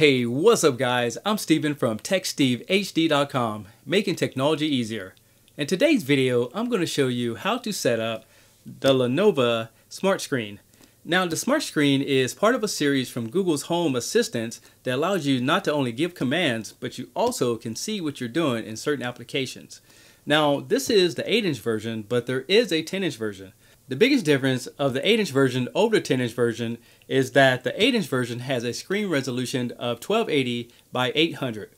Hey, what's up guys? I'm Steven from TechSteveHD.com, making technology easier. In today's video, I'm going to show you how to set up the Lenovo Smart Screen. Now, the Smart Screen is part of a series from Google's Home Assistant that allows you not to only give commands, but you also can see what you're doing in certain applications. Now, this is the 8-inch version, but there is a 10-inch version. The biggest difference of the 8-inch version over the 10-inch version is that the 8-inch version has a screen resolution of 1280 by 800,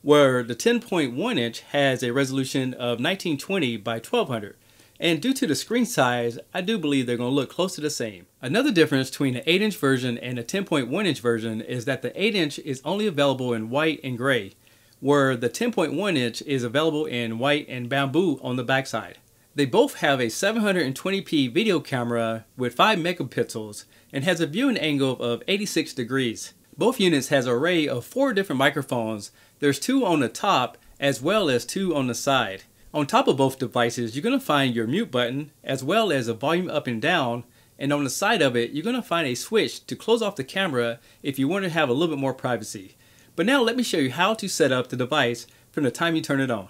where the 10.1-inch has a resolution of 1920 by 1200. And due to the screen size, I do believe they're going to look close to the same. Another difference between the 8-inch version and the 10.1 inch version is that the 8-inch is only available in white and gray, where the 10.1 inch is available in white and bamboo on the backside. They both have a 720p video camera with 5 megapixels and has a viewing angle of 86 degrees. Both units has an array of 4 different microphones. There's 2 on the top as well as 2 on the side. On top of both devices, you're going to find your mute button as well as a volume up and down. And on the side of it, you're going to find a switch to close off the camera if you want to have a little bit more privacy. But now let me show you how to set up the device from the time you turn it on.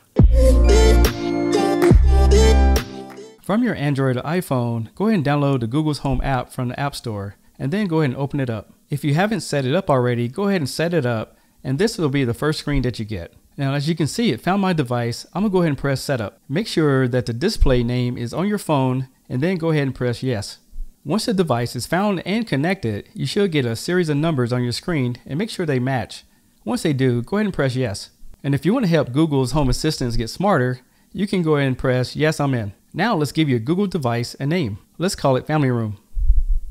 From your Android or iPhone, go ahead and download the Google's Home app from the App Store and then go ahead and open it up. If you haven't set it up already, go ahead and set it up and this will be the first screen that you get. Now, as you can see, it found my device. I'm gonna go ahead and press setup. Make sure that the display name is on your phone and then go ahead and press yes. Once the device is found and connected, you should get a series of numbers on your screen and make sure they match. Once they do, go ahead and press yes. And if you want to help Google's Home Assistants get smarter, you can go ahead and press yes, I'm in. Now let's give your Google device a name. Let's call it Family Room.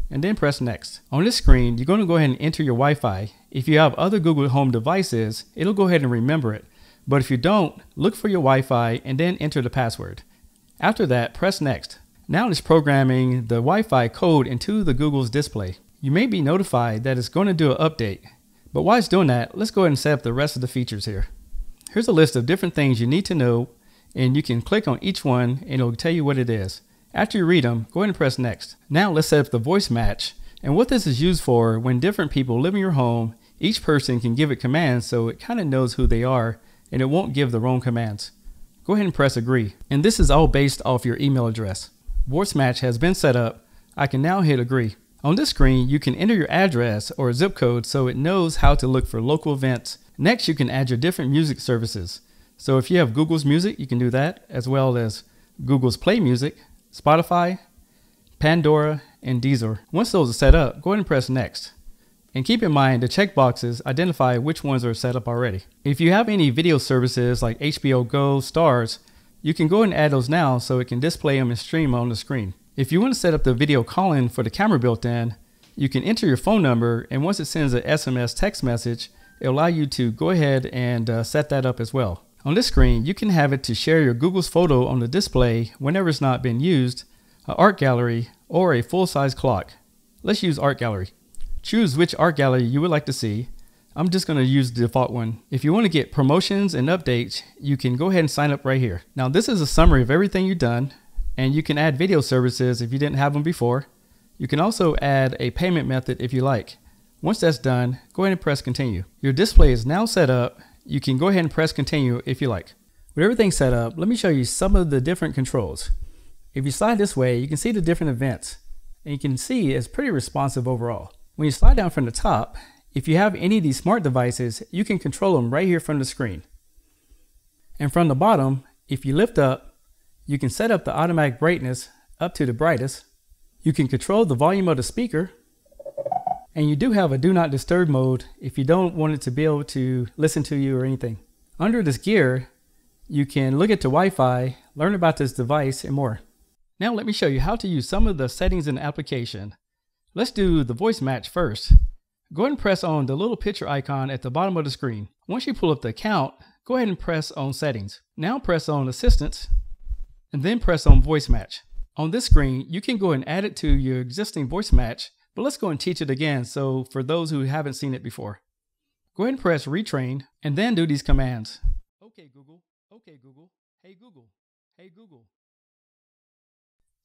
And then press next. On this screen, you're going to go ahead and enter your Wi-Fi. If you have other Google Home devices, it'll go ahead and remember it. But if you don't, look for your Wi-Fi and then enter the password. After that, press next. Now it's programming the Wi-Fi code into the Google's display. You may be notified that it's going to do an update. But while it's doing that, let's go ahead and set up the rest of the features here. Here's a list of different things you need to know and you can click on each one and it'll tell you what it is. After you read them, go ahead and press next. Now let's set up the voice match. And what this is used for, when different people live in your home, each person can give it commands so it kind of knows who they are and it won't give the wrong commands. Go ahead and press agree. And this is all based off your email address. Voice match has been set up. I can now hit agree. On this screen, you can enter your address or zip code so it knows how to look for local events. Next, you can add your different music services. So if you have Google's Music, you can do that, as well as Google's Play Music, Spotify, Pandora, and Deezer. Once those are set up, go ahead and press Next. And keep in mind the checkboxes identify which ones are set up already. If you have any video services like HBO Go, Starz, you can go ahead and add those now so it can display them and stream on the screen. If you want to set up the video calling for the camera built in, you can enter your phone number and once it sends an SMS text message, it'll allow you to go ahead and uh, set that up as well. On this screen, you can have it to share your Google's photo on the display whenever it's not been used, an art gallery, or a full-size clock. Let's use art gallery. Choose which art gallery you would like to see. I'm just going to use the default one. If you want to get promotions and updates, you can go ahead and sign up right here. Now this is a summary of everything you've done and you can add video services if you didn't have them before. You can also add a payment method if you like. Once that's done, go ahead and press continue. Your display is now set up. You can go ahead and press continue if you like. With everything set up, let me show you some of the different controls. If you slide this way, you can see the different events and you can see it's pretty responsive overall. When you slide down from the top, if you have any of these smart devices, you can control them right here from the screen. And from the bottom, if you lift up, you can set up the automatic brightness up to the brightest. You can control the volume of the speaker. And you do have a do not disturb mode if you don't want it to be able to listen to you or anything. Under this gear, you can look at the Wi-Fi, learn about this device, and more. Now let me show you how to use some of the settings in the application. Let's do the voice match first. Go ahead and press on the little picture icon at the bottom of the screen. Once you pull up the account, go ahead and press on settings. Now press on assistance and then press on voice match. On this screen, you can go and add it to your existing voice match, but let's go and teach it again so for those who haven't seen it before. Go ahead and press retrain and then do these commands. Okay Google, okay Google, hey Google, hey Google.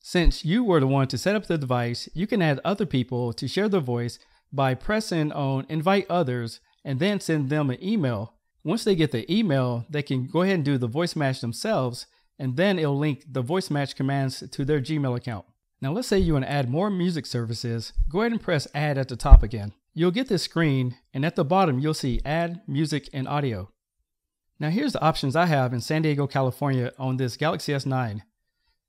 Since you were the one to set up the device, you can add other people to share their voice by pressing on invite others and then send them an email. Once they get the email, they can go ahead and do the voice match themselves, and then it'll link the voice match commands to their Gmail account. Now let's say you want to add more music services, go ahead and press add at the top again. You'll get this screen, and at the bottom you'll see add music and audio. Now here's the options I have in San Diego, California on this Galaxy S9.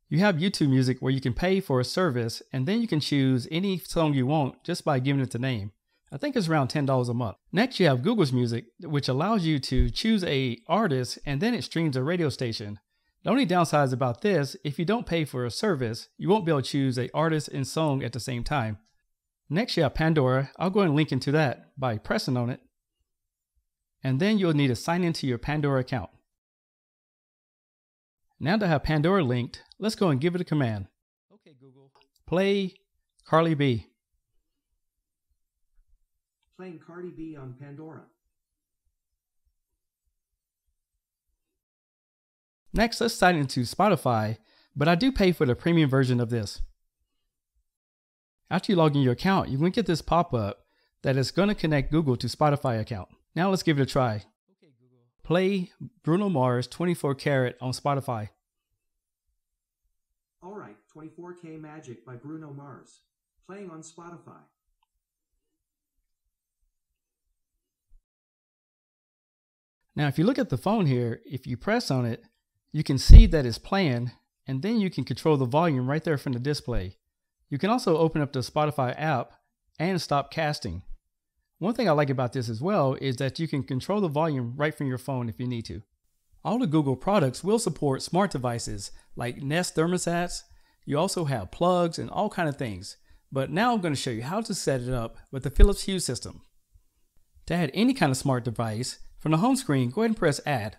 You have YouTube Music where you can pay for a service and then you can choose any song you want just by giving it the name. I think it's around $10 a month. Next, you have Google's Music, which allows you to choose a artist and then it streams a radio station. The only downside about this, if you don't pay for a service, you won't be able to choose a artist and song at the same time. Next, you have Pandora. I'll go and link into that by pressing on it. And then you'll need to sign into your Pandora account. Now that I have Pandora linked, let's go and give it a command. Okay, Google, play Cardi B. Playing Cardi B on Pandora. Next, let's sign into Spotify, but I do pay for the premium version of this. After you log in your account, you're going to get this pop-up that is going to connect Google to Spotify account. Now let's give it a try. Play Bruno Mars 24 Karat on Spotify. Alright, 24K Magic by Bruno Mars. Playing on Spotify. Now, if you look at the phone here, if you press on it, you can see that it's playing, and then you can control the volume right there from the display. You can also open up the Spotify app and stop casting. One thing I like about this as well is that you can control the volume right from your phone if you need to. All the Google products will support smart devices like Nest thermostats. You also have plugs and all kind of things. But now I'm going to show you how to set it up with the Philips Hue system. To add any kind of smart device, from the home screen, go ahead and press Add.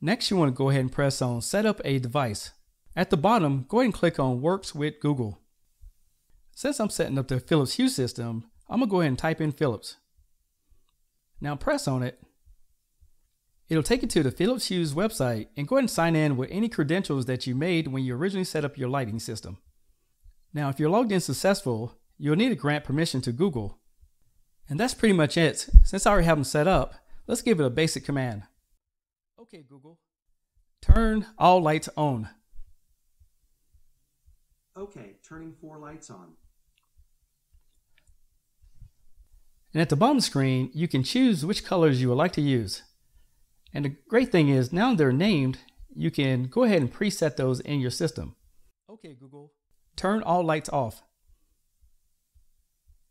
Next, you want to go ahead and press on Set up a device. At the bottom, go ahead and click on Works with Google. Since I'm setting up the Philips Hue system, I'm going to go ahead and type in Philips. Now press on it. It'll take you to the Philips Hue's website and go ahead and sign in with any credentials that you made when you originally set up your lighting system. Now, if you're logged in successful, you'll need to grant permission to Google. And that's pretty much it. Since I already have them set up, let's give it a basic command. Okay, Google, turn all lights on. Okay, turning four lights on. And at the bottom screen, you can choose which colors you would like to use. And the great thing is now they're named, you can go ahead and preset those in your system. Okay, Google, turn all lights off.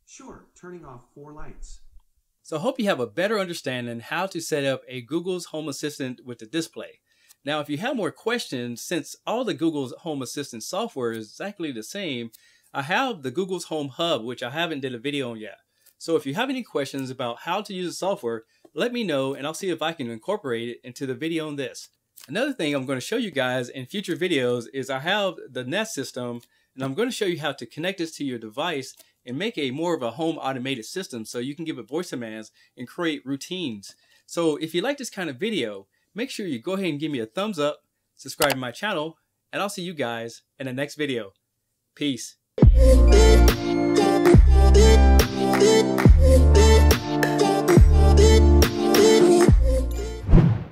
Sure, turning off four lights. So I hope you have a better understanding how to set up a Google's Home Assistant with the display. Now, if you have more questions, since all the Google's Home Assistant software is exactly the same, I have the Google's Home Hub, which I haven't did a video on yet. So if you have any questions about how to use the software, let me know and I'll see if I can incorporate it into the video on this. Another thing I'm going to show you guys in future videos is I have the Nest system and I'm going to show you how to connect this to your device and make a more of a home automated system so you can give it voice commands and create routines. So if you like this kind of video, make sure you go ahead and give me a thumbs up, subscribe to my channel, and I'll see you guys in the next video. Peace.